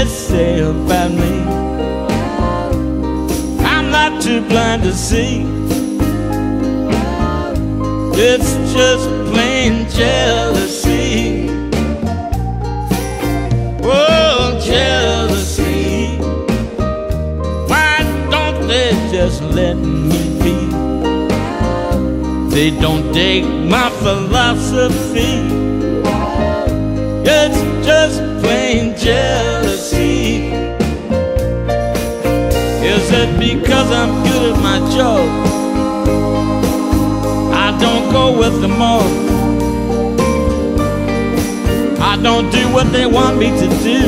itself at me. I'm not too blind to see. It's just plain jealousy. Oh, jealousy. Why don't they just let me be? They don't take my philosophy. It's just plain jealousy. It because I'm good at my job? I don't go with them all. I don't do what they want me to do.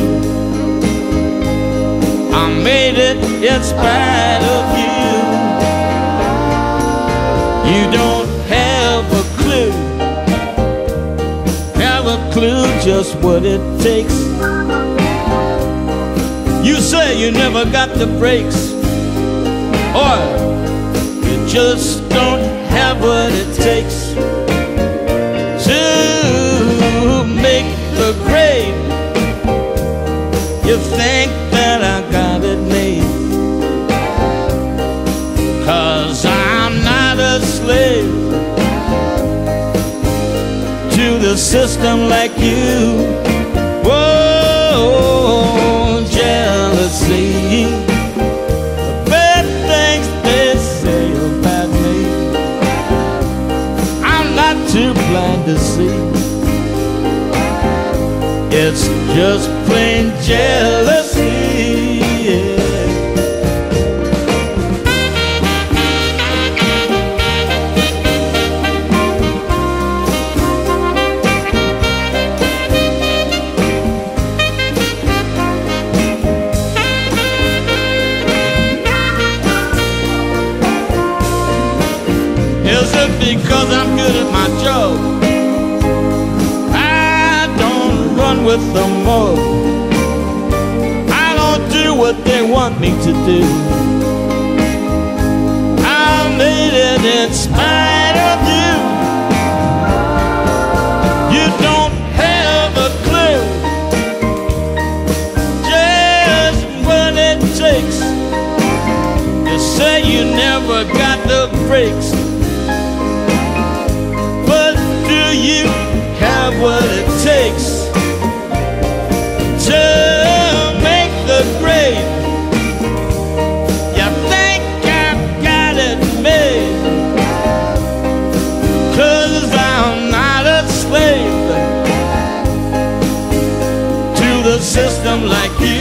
I made it in spite of you. You don't have a clue. Have a clue just what it takes. You say you never got the breaks, or you just don't have what it takes to make the grade. You think that I got it made, cause I'm not a slave to the system like you. Whoa, blind to see. It's just plain jealousy. yeah. Is it because I'm good at my run with the mob. I don't do what they want me to do. I made it in spite of you. You don't have a clue just what it takes. You say you never got the breaks. System like you.